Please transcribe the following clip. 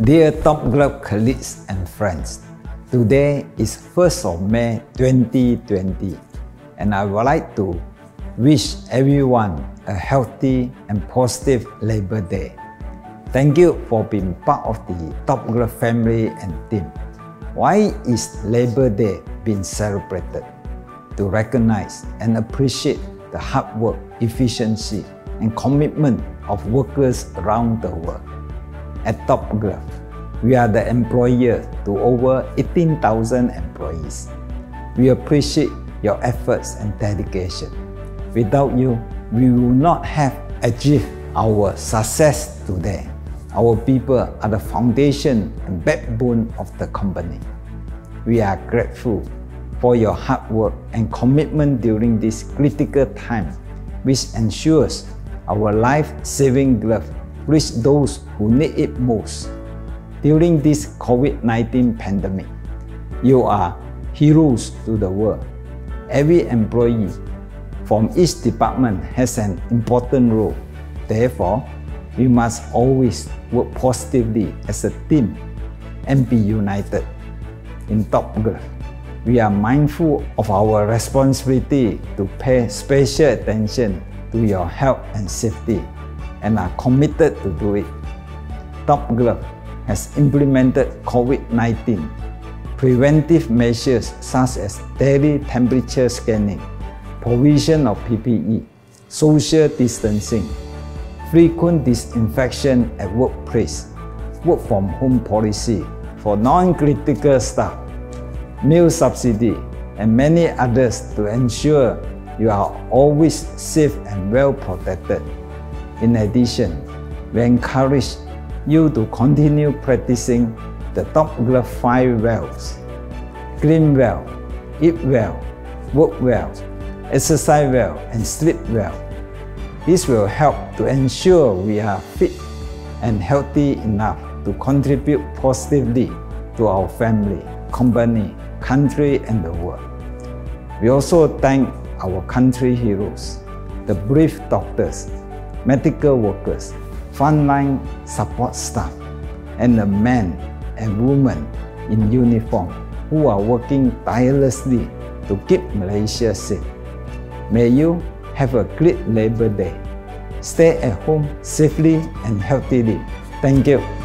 Dear Top Glove colleagues and friends, today is 1st of May 2020 and I would like to wish everyone a healthy and positive Labor Day. Thank you for being part of the Top Glove family and team. Why is Labor Day being celebrated? To recognize and appreciate the hard work, efficiency, and commitment of workers around the world. At Top Glove, we are the employer to over 18,000 employees. We appreciate your efforts and dedication. Without you, we will not have achieved our success today. Our people are the foundation and backbone of the company. We are grateful for your hard work and commitment during this critical time, which ensures our life-saving glove reach those who need it most. During this COVID-19 pandemic, you are heroes to the world. Every employee from each department has an important role. Therefore, we must always work positively as a team and be united. In Top Glove, we are mindful of our responsibility to pay special attention to your health and safety and are committed to do it. Top Glove has implemented COVID-19 preventive measures such as daily temperature scanning, provision of PPE, social distancing, frequent disinfection at workplace, work from home policy for non-critical staff, meal subsidy, and many others to ensure you are always safe and well protected. In addition, we encourage you to continue practicing the top five wells. Clean well, eat well, work well, exercise well, and sleep well. This will help to ensure we are fit and healthy enough to contribute positively to our family, company, country, and the world. We also thank our country heroes, the brave doctors, medical workers, frontline support staff, and the men and women in uniform who are working tirelessly to keep Malaysia safe. May you have a great Labor Day. Stay at home safely and healthily. Thank you.